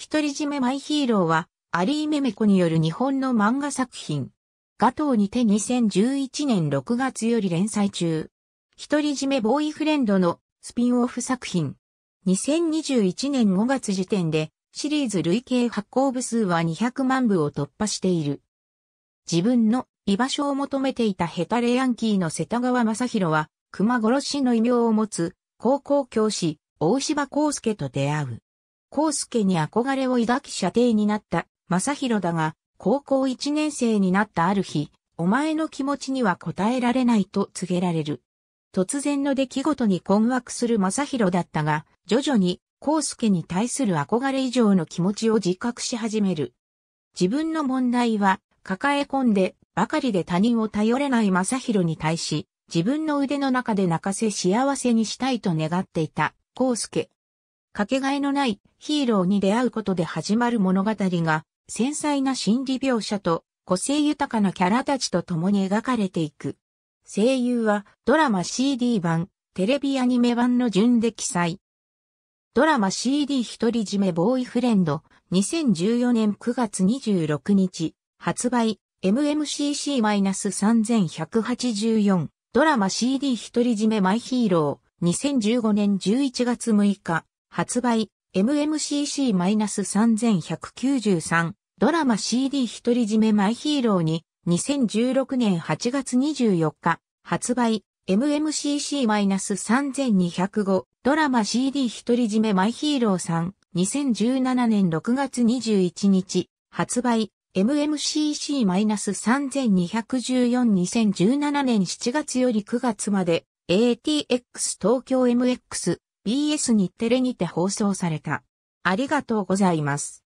独り占めマイヒーローは、アリーメメコによる日本の漫画作品。ガトーにて2011年6月より連載中。独り占めボーイフレンドのスピンオフ作品。2021年5月時点でシリーズ累計発行部数は200万部を突破している。自分の居場所を求めていたヘタレヤンキーの瀬田川正宏は、熊殺しの異名を持つ高校教師、大柴康介と出会う。康介に憧れを抱き射程になった正宏だが、高校1年生になったある日、お前の気持ちには応えられないと告げられる。突然の出来事に困惑する正宏だったが、徐々に、康介に対する憧れ以上の気持ちを自覚し始める。自分の問題は、抱え込んでばかりで他人を頼れない正宏に対し、自分の腕の中で泣かせ幸せにしたいと願っていた、康介。かけがえのないヒーローに出会うことで始まる物語が、繊細な心理描写と個性豊かなキャラたちと共に描かれていく。声優はドラマ CD 版、テレビアニメ版の順で記載。ドラマ CD 独り占めボーイフレンド2014年9月26日発売 MMCC-3184 ドラマ CD 独り占めマイヒーロー2015年11月6日発売 MMCC-3193 ドラマ CD 独り占めマイヒーローに2016年8月24日発売 MMCC-3205 ドラマ CD 独り占めマイヒーローさん2017年6月21日発売 MMCC-3214-2017 年7月より9月まで ATX 東京 MX BS 日テレにて放送された。ありがとうございます。